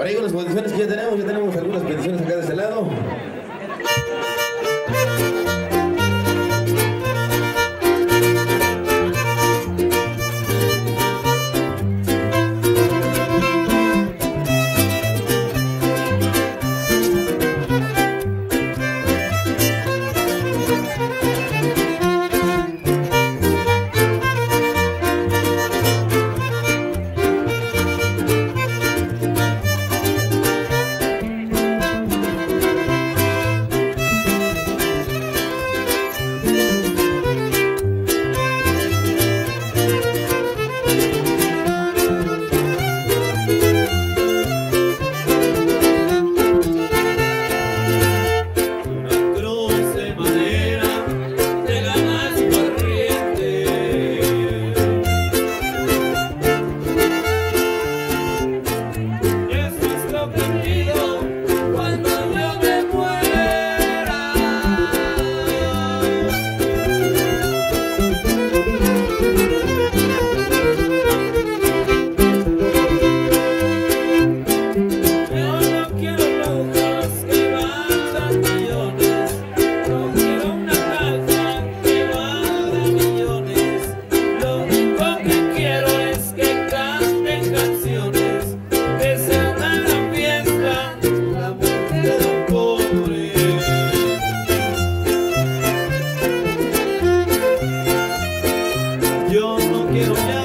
Por ahí con las condiciones que ya tenemos, ya tenemos algunas peticiones acá de este lado. yo no quiero ya.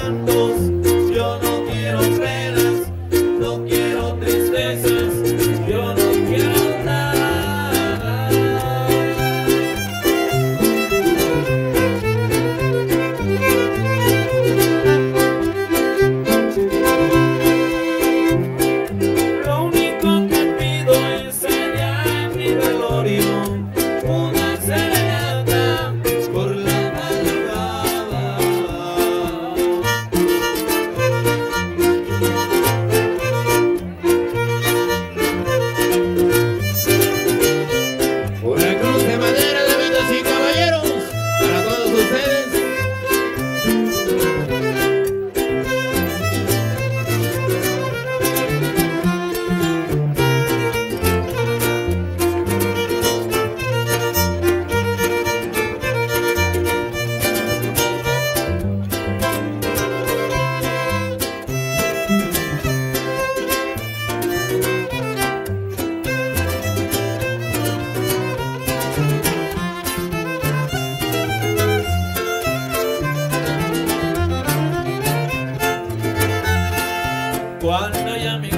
cuando ya mi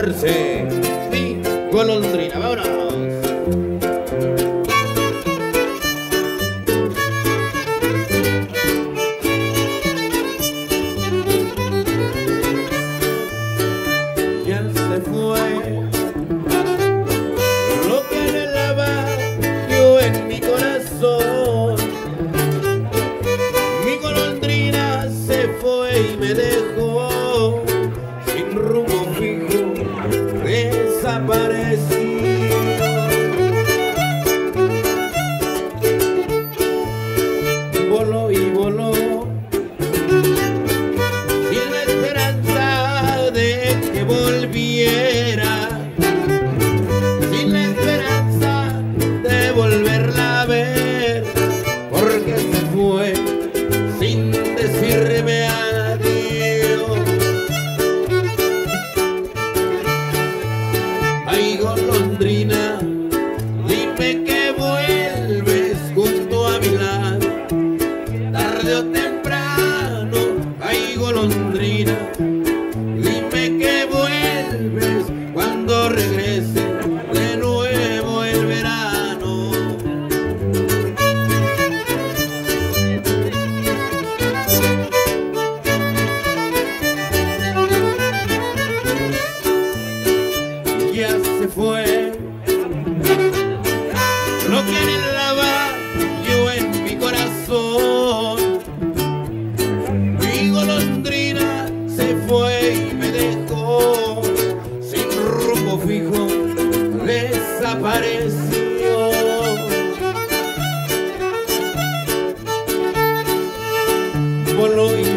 Perfeito. símbolo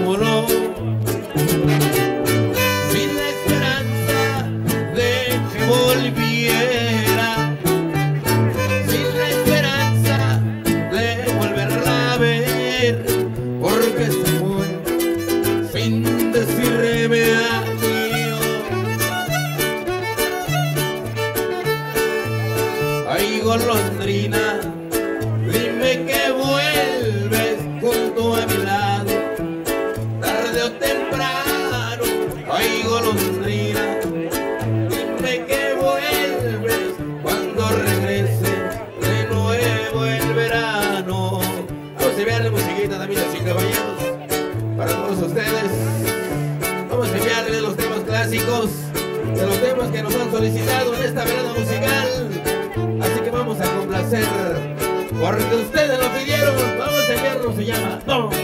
一样的哦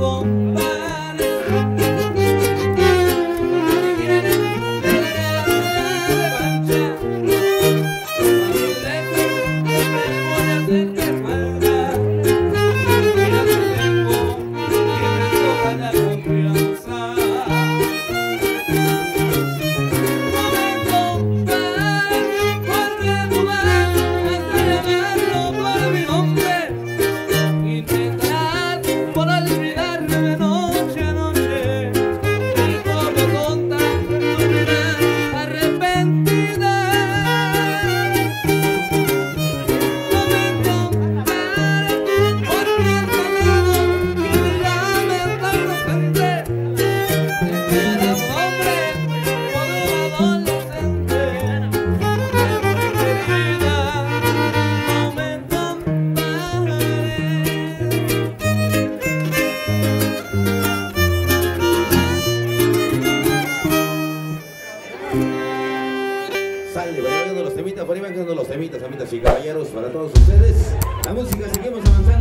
trouble. para todos ustedes. La música, seguimos avanzando.